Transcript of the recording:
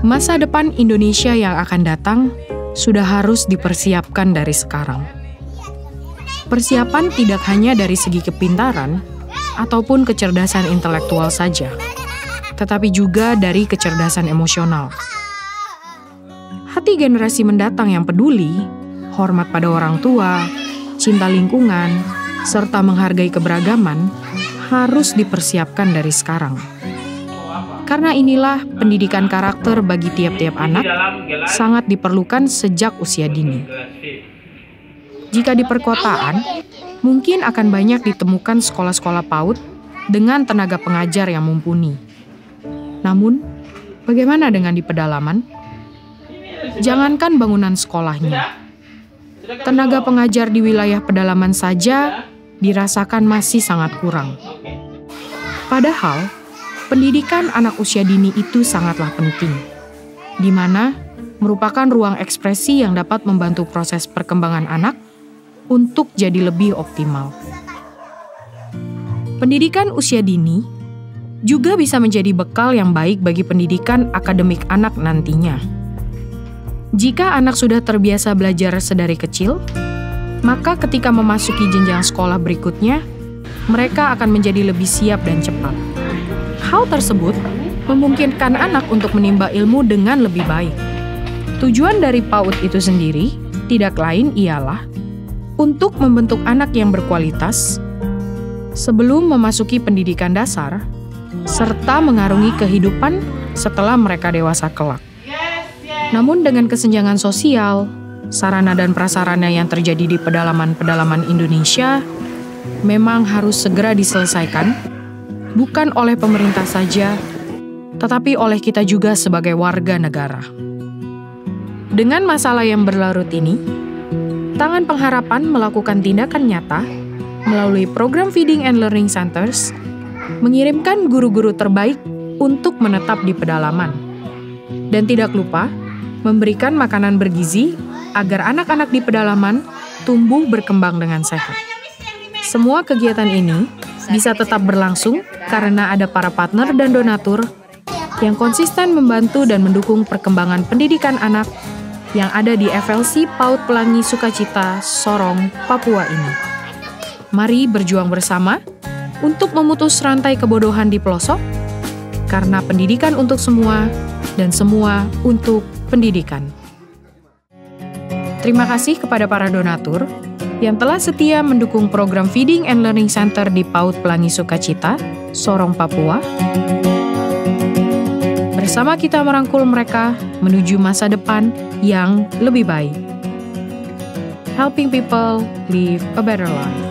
Masa depan Indonesia yang akan datang sudah harus dipersiapkan dari sekarang. Persiapan tidak hanya dari segi kepintaran ataupun kecerdasan intelektual saja, tetapi juga dari kecerdasan emosional. Hati generasi mendatang yang peduli, hormat pada orang tua, cinta lingkungan, serta menghargai keberagaman harus dipersiapkan dari sekarang. Karena inilah pendidikan karakter bagi tiap-tiap anak sangat diperlukan sejak usia dini. Jika di perkotaan, mungkin akan banyak ditemukan sekolah-sekolah PAUD dengan tenaga pengajar yang mumpuni. Namun, bagaimana dengan di pedalaman? Jangankan bangunan sekolahnya, tenaga pengajar di wilayah pedalaman saja dirasakan masih sangat kurang. Padahal, Pendidikan anak usia dini itu sangatlah penting, di mana merupakan ruang ekspresi yang dapat membantu proses perkembangan anak untuk jadi lebih optimal. Pendidikan usia dini juga bisa menjadi bekal yang baik bagi pendidikan akademik anak nantinya. Jika anak sudah terbiasa belajar sedari kecil, maka ketika memasuki jenjang sekolah berikutnya, mereka akan menjadi lebih siap dan cepat. Hal tersebut memungkinkan anak untuk menimba ilmu dengan lebih baik. Tujuan dari PAUD itu sendiri tidak lain ialah untuk membentuk anak yang berkualitas sebelum memasuki pendidikan dasar serta mengarungi kehidupan setelah mereka dewasa kelak. Namun dengan kesenjangan sosial, sarana dan prasarana yang terjadi di pedalaman-pedalaman Indonesia memang harus segera diselesaikan bukan oleh pemerintah saja, tetapi oleh kita juga sebagai warga negara. Dengan masalah yang berlarut ini, Tangan Pengharapan melakukan tindakan nyata melalui program Feeding and Learning Centers, mengirimkan guru-guru terbaik untuk menetap di pedalaman. Dan tidak lupa, memberikan makanan bergizi agar anak-anak di pedalaman tumbuh berkembang dengan sehat. Semua kegiatan ini bisa tetap berlangsung karena ada para partner dan donatur yang konsisten membantu dan mendukung perkembangan pendidikan anak yang ada di FLC PAUD Pelangi Sukacita, Sorong, Papua ini. Mari berjuang bersama untuk memutus rantai kebodohan di pelosok, karena pendidikan untuk semua dan semua untuk pendidikan. Terima kasih kepada para donatur yang telah setia mendukung program Feeding and Learning Center di PAUD Pelangi Sukacita, Sorong, Papua. Bersama kita merangkul mereka menuju masa depan yang lebih baik. Helping people live a better life.